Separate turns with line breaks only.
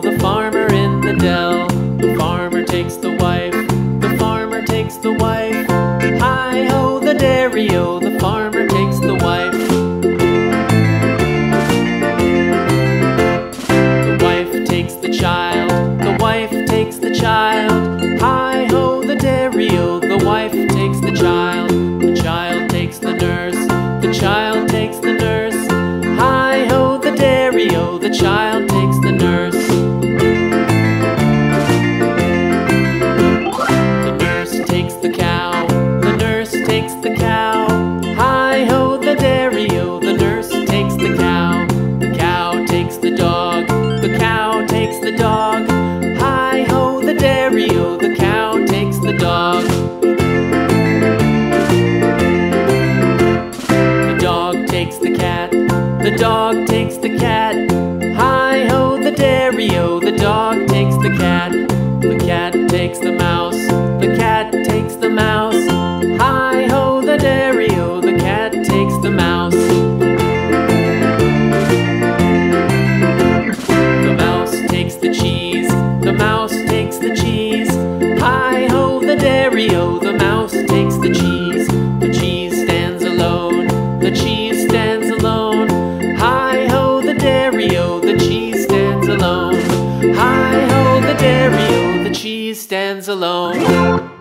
the farmer in the dell. The farmer takes the wife, the farmer takes the wife. Hi ho, the dairy the cereal, the cow takes the dog. The dog takes the cat, the dog takes the cat. Hi ho, the dairy-o, the dog takes the cat. The cat takes the mouse. Oreo. The mouse takes the cheese. The cheese stands alone. The cheese stands alone. Hi ho, the dairy-o. The cheese stands alone. Hi ho, the dairy-o. The cheese stands alone.